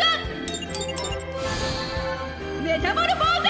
ュンメタモルフォーゼ